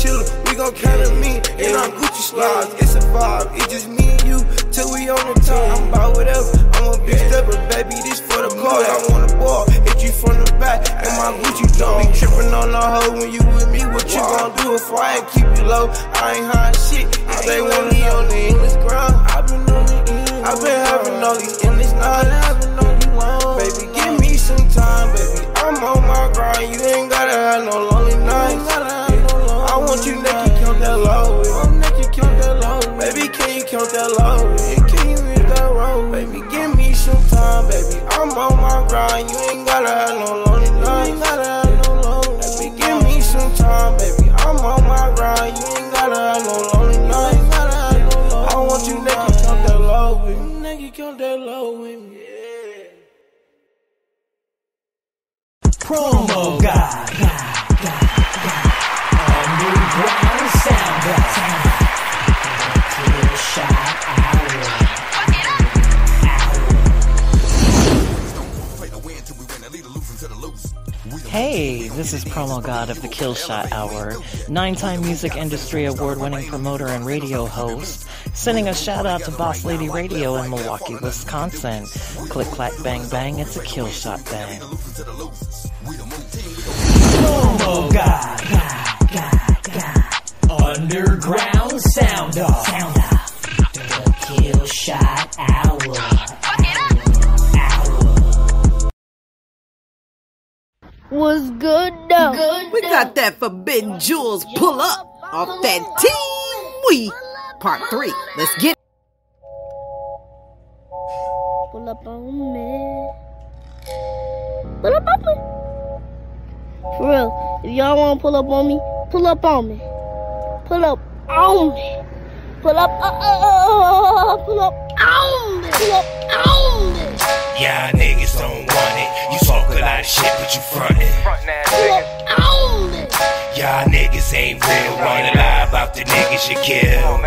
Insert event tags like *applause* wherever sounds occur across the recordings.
chillin', we gon' count on me. And I'm Gucci slides, it's a vibe, it's just me and you. Till we on the top, I'm about whatever. I'm a big stepper, baby, this for the cause. I want a ball, hit you from the back, and my Gucci don't be trippin' on the hoe when you with me. What you gon' do if I ain't keep you low? I ain't high shit. If they want me on the English ground, I've been on the I've been having all these English nights. Baby, give me some time, baby. I'm on my grind. You ain't gotta have no can you count that low? Can you hit that road? Baby, give me some time, baby. I'm on my grind. You ain't gotta have no lonely nights. Baby, give me some time, baby. I'm on my grind. You ain't gotta have no lonely nights. I want you naked, count that low with me. Naked, count that low with me. Yeah. Promo guy. Underground sound guy. Hey, this is promo god of the Kill Shot Hour, nine-time music industry award-winning promoter and radio host, sending a shout out to Boss Lady Radio in Milwaukee, Wisconsin. Click clack bang bang, it's a kill shot bang. Promo guy. Underground sound off. Sound off. The kill shot hour. Was good though. We got that forbidden jewels pull up off that team we part three. Let's get it. Pull up on me. Pull up on me. For real, if y'all want to pull up on me, pull up on me. Pull up on me. Pull up, uh, uh, uh, uh, pull up on me. Pull up on me. Y'all niggas don't want it. You talk a lot of shit, but you frontin'. Pull up on me. Y'all niggas ain't real. Wanna lie about the niggas you kill. On.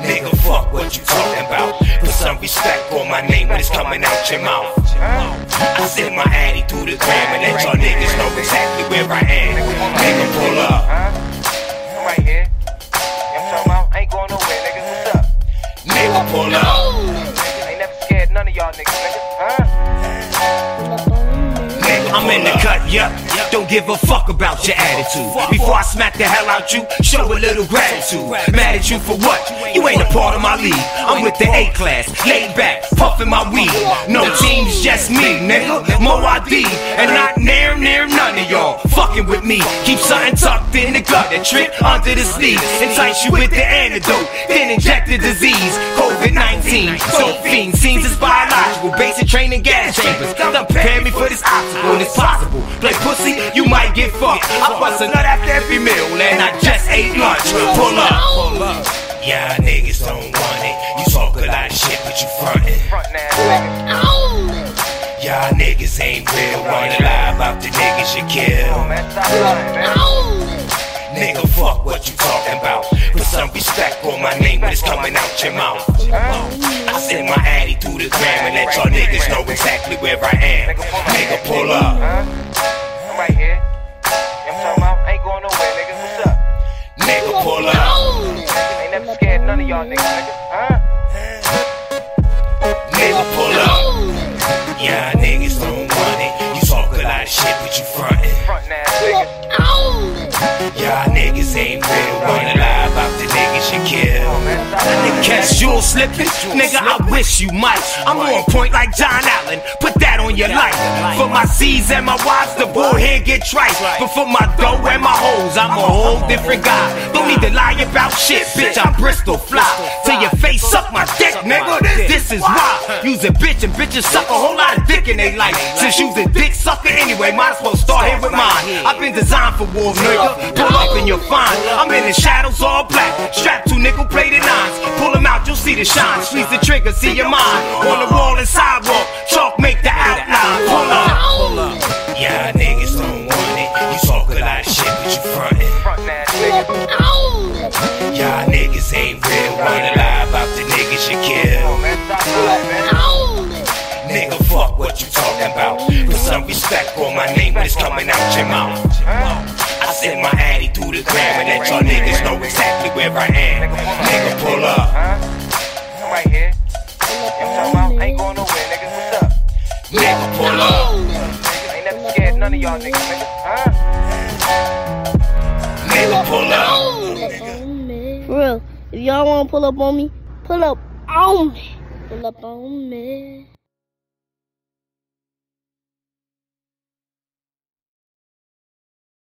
Nigga, fuck what you talking about. Put some respect on my name when it's coming out your mouth. I send my addy through the gram and let y'all niggas know exactly where I am. Nigga, pull up. In the cut, yup. Don't give a fuck about your attitude. Before I smack the hell out you, show a little gratitude. Mad at you for what? You ain't a part of my league. I'm with the A class, laid back, puffing my weed. No teams, just me, nigga. Mo ID, and not near, near none of y'all. Fucking with me. Keep something tucked in the gut and trip under the sleeve. Entice you with the antidote, then inject the disease. COVID 19, so fiend, seems it's biological. Basic training gas chambers. Prepare me for this obstacle, it's possible. Play pussy, you might get fucked. I bust a nut after every meal, and I just ate lunch. Pull up. Pull up. Y'all niggas don't want it. You talk a lot of shit, but you frontin'. Front ass niggas. On me. Y'all niggas ain't real. Wanna lie about the niggas you kill. Man, stop lying, man. On me. Nigga, fuck what you talking about. Put some respect on my name when it's coming out your mouth. Send my addy through the gram and let y'all niggas know exactly where I am. Nigga, pull up. Slipping. Nigga, I wish you might. I'm on point like John Allen. Put that on your life. For my C's and my wives, the bullhead get tripe. But for my dough and my hoes, I'm a whole different guy. Don't need to lie about shit, bitch. I'm Bristol fly. Till your face suck my dick, nigga. This is why. Use a bitch and bitches suck a whole lot of dick in their life. Since you's a dick sucker anyway, might as well start here with mine. I've been designed for war, nigga. Pull up and you're fine. I'm in the shadows all black. Strapped to nickel plated nines. Pull them out, you'll see the shine. Squeeze the trigger, see your mind. On the wall and sidewalk. Chalk make the outline. Scared none of y'all niggas, niggas. Huh? Nigga, pull up. For real, if y'all wanna pull up on me, pull up on me. Pull up on me.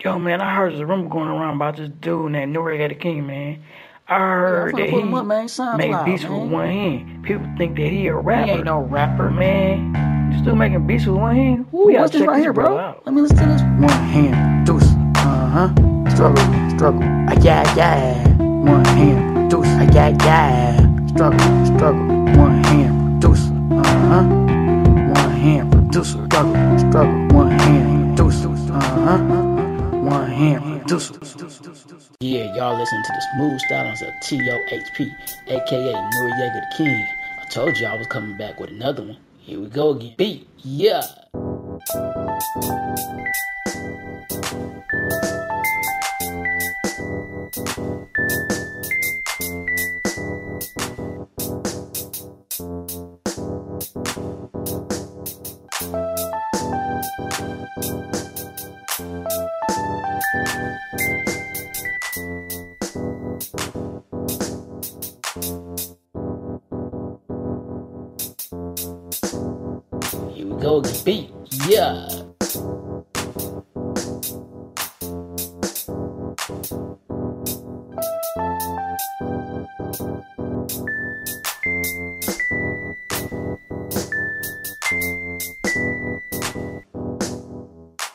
Yo, man, I heard there's a rumor going around about this dude named Noriega the King, man. I heard Yeah, that put he him up, man. SoundCloud, make beats with one hand. People think that he a rapper. He ain't no rapper. man. Still making beats with one hand. Ooh, we what's this right here, bro? out. Let me listen to this. One hand, deuce. Uh huh. Struggle, struggle. I yeah, yeah. One hand, deuce. I yeah, yeah. Struggle, struggle. One hand, deuce. Uh huh. One hand, producer. Struggle, struggle. One hand, deuce. Uh huh. One hand, producer. Yeah, y'all listen to the smooth stylings of T.O.H.P., aka Noriega the King. I told you I was coming back with another one. Here we go again. Beat, yeah. Again. Beat, yeah.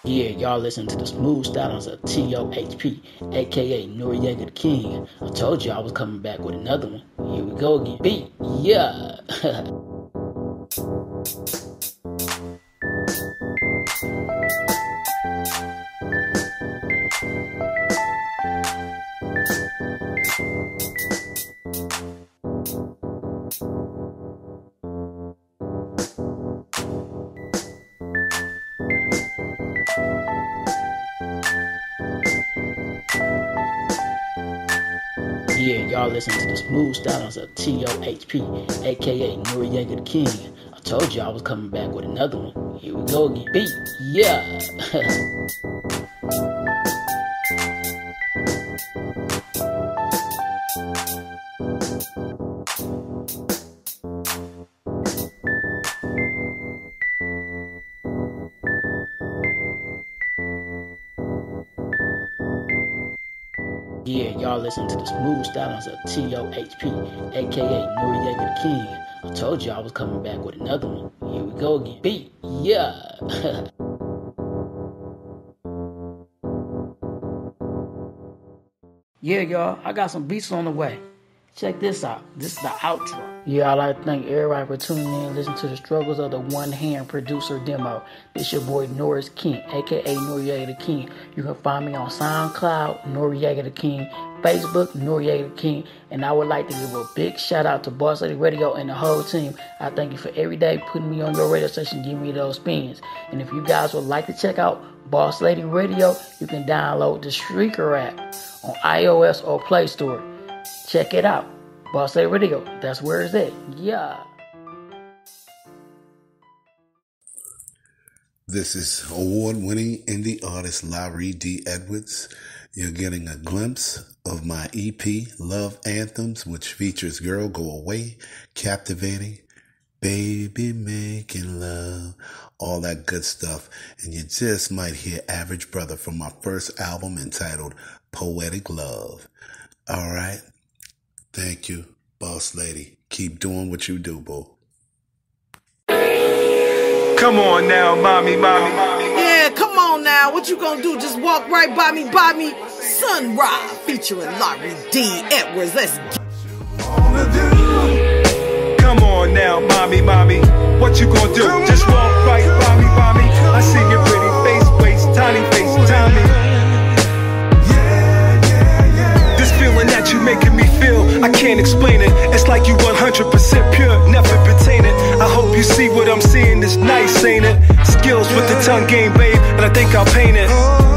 Yeah, y'all listen to the smooth stylings of T.O.H.P., aka Noriega the King. I told you I was coming back with another one. Here we go again. Beat, yeah. *laughs* Yeah, y'all listen to the smooth stylings of T.O.H.P., aka Noriega the King. I told you I was coming back with another one. Here we go again. Beat, yeah. *laughs* Yeah, y'all listen to the smooth stylings of T.O.H.P., aka Noriega the King. I told you I was coming back with another one. Here we go again. Beat, yeah. *laughs* yeah, y'all, I got some beats on the way. Check this out. This is the outro. Yeah, I'd like to thank everybody for tuning in and listening to the struggles of the one hand producer demo. This your boy Norris King, aka Noriega the King. You can find me on SoundCloud, Noriega the King, Facebook, Noriega the King, and I would like to give a big shout out to Boss Lady Radio and the whole team. I thank you for every day putting me on your radio station, giving me those spins. And if you guys would like to check out Boss Lady Radio, you can download the Spreaker app on iOS or Play Store. Check it out. Boss Lady Radio, that's where it's at. Yeah. This is award winning indie artist Larry D. Edwards. You're getting a glimpse of my EP, Love Anthems, which features Girl Go Away, Captivating, Baby Making Love, all that good stuff. And you just might hear Average Brother from my first album entitled Poetic Love. All right. Thank you, boss lady. Keep doing what you do, boo. Come on now, mommy, mommy. Yeah, come on now. What you gonna do? Just walk right by me, by me. Sunrise featuring Larry D. Edwards. Let's get Come on now, mommy, mommy. What you gonna do? Just walk right by me, by me. I see your pretty making me feel, I can't explain it. It's like you 100% pure, never been tainted. I hope you see what I'm seeing is nice, ain't it? Skills with the tongue game, babe, and I think I'll paint it.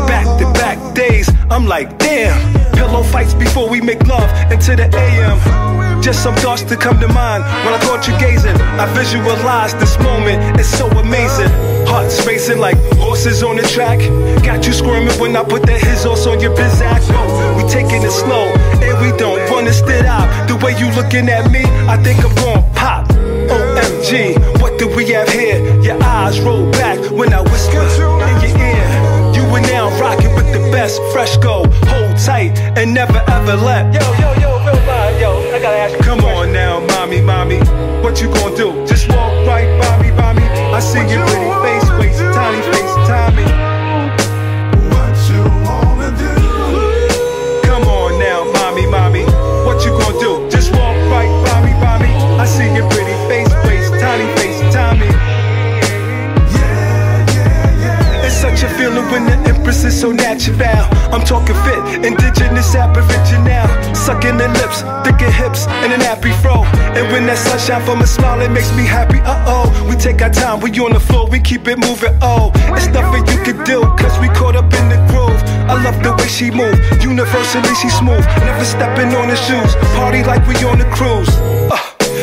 Back to back days, I'm like, damn. Pillow fights before we make love into the AM. Just some thoughts to come to mind when I caught you gazing. I visualized this moment, it's so amazing. Hearts racing like horses on the track. Got you squirming when I put that his horse on your bizac. No, we taking it slow and we don't wanna stand out. The way you looking at me, I think I'm gon' pop. OMG, what do we have here? Your eyes roll back when I whisper in your ear. You are now rocking the best, fresh go. Hold tight and never ever let. Yo, yo, yo, real live, yo. I gotta ask you. Come on now, mommy, mommy. What you gonna do? Just walk right by me, by me. I see your pretty face, waist, tiny face, timing. Talking fit, indigenous aboriginal. Sucking the lips, thicker hips, and an happy fro. And when that sunshine from a smile, it makes me happy. Uh oh, we take our time, we on the floor, we keep it moving. Oh, it's nothing you can do, cause we caught up in the groove. I love the way she move, universally she smooth. Never stepping on the shoes, party like we on a cruise. Uh,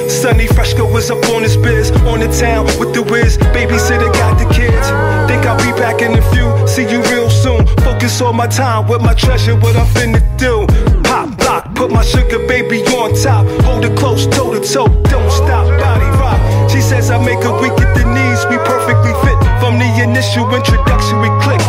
Sunny Fresco was up on his biz, on the town with the whiz. Babysitter got the kids. Think I'll be back in a few. See you real soon. Focus on my time with my treasure, what I'm finna do. Pop, block, put my sugar baby on top. Hold it close, toe to toe. Don't stop, body rock. She says I make her weak at the knees. We perfectly fit from the initial introduction. We click,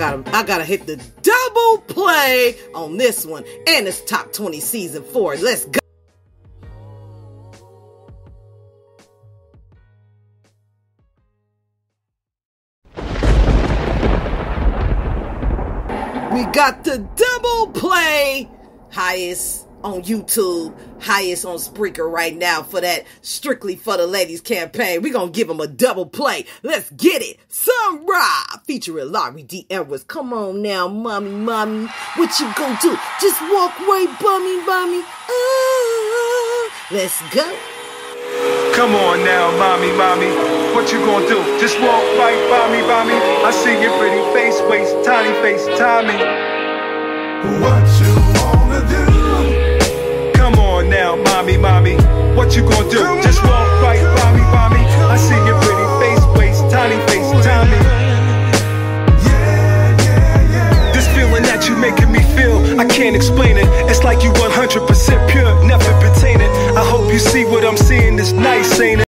gotta, I gotta hit the double play on this one, and it's top 20 season four. Let's go. We got the double play, highest on YouTube, highest on Spreaker right now for that strictly for the ladies campaign. we gonna give them a double play. Let's get it. Sun Ra featuring Larry D. Edwards. Come on now, mommy, mommy. What you gonna do? Just walk away, bummy, bummy. Oh, let's go. Come on now, mommy, mommy. What you gonna do? Just walk right by me, by me. Ah, let's go. Come on now, mommy, mommy. What you gonna do? Just walk right by me, by me. I see your pretty face, waist, tiny face, Tommy. This feeling that you making me feel, I can't explain it. It's like you 100% pure, never pertaining. I hope you see what I'm seeing. It's nice, ain't it?